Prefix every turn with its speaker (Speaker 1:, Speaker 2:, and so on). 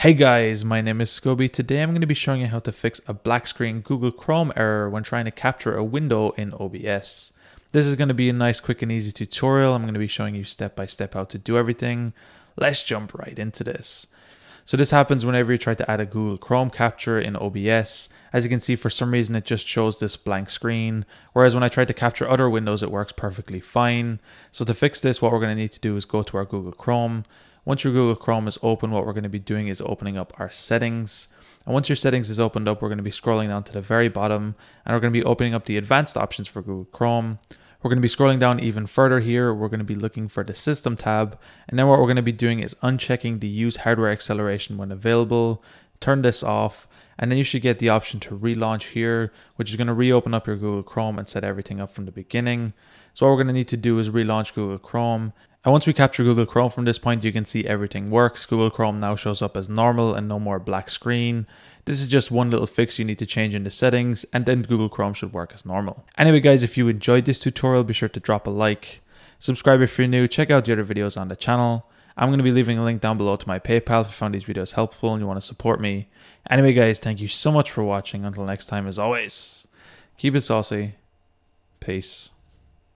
Speaker 1: Hey guys, my name is Scoby. Today I'm going to be showing you how to fix a black screen Google Chrome error when trying to capture a window in OBS. This is going to be a nice quick and easy tutorial. I'm going to be showing you step by step how to do everything. Let's jump right into this. So this happens whenever you try to add a Google Chrome capture in OBS. As you can see, for some reason it just shows this blank screen, whereas when I try to capture other windows, it works perfectly fine. So to fix this, what we're going to need to do is go to our Google Chrome. Once your Google Chrome is open, what we're going to be doing is opening up our settings. And once your settings is opened up, we're going to be scrolling down to the very bottom and we're going to be opening up the advanced options for Google Chrome. We're going to be scrolling down even further here. We're going to be looking for the system tab. And then what we're going to be doing is unchecking the use hardware acceleration when available. Turn this off. And then you should get the option to relaunch here, which is going to reopen up your Google Chrome and set everything up from the beginning. So what we're going to need to do is relaunch Google Chrome and once we capture Google Chrome from this point, you can see everything works. Google Chrome now shows up as normal and no more black screen. This is just one little fix you need to change in the settings and then Google Chrome should work as normal. Anyway guys, if you enjoyed this tutorial, be sure to drop a like. Subscribe if you're new, check out the other videos on the channel. I'm going to be leaving a link down below to my PayPal if you found these videos helpful and you want to support me. Anyway guys, thank you so much for watching. Until next time as always, keep it saucy. Peace.